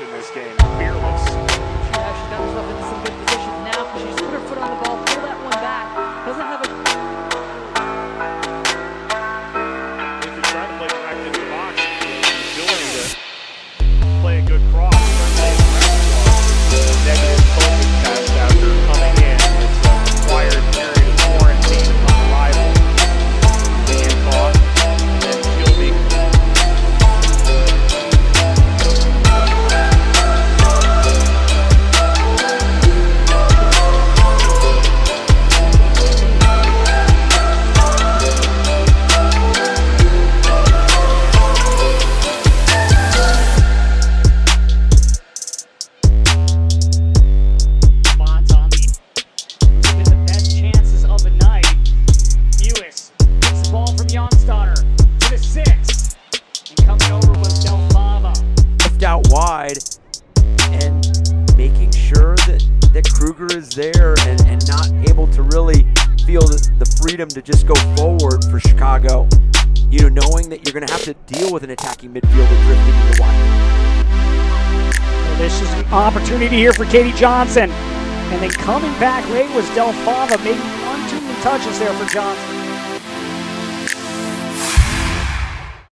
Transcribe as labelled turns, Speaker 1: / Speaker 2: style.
Speaker 1: in this game. Fearless. Yeah,
Speaker 2: herself into some good
Speaker 3: out wide and making sure that, that Krueger is there and, and not able to really feel the, the freedom to just go forward for Chicago. You know, knowing that you're going to have to deal with an attacking midfielder drifting into wide.
Speaker 4: This is an opportunity here for Katie Johnson. And then coming back late was Del Fava, maybe one touches there for Johnson.